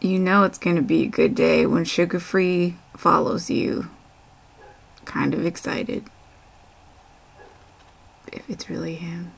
you know it's going to be a good day when Suga Free follows you. Kind of excited. If it's really him.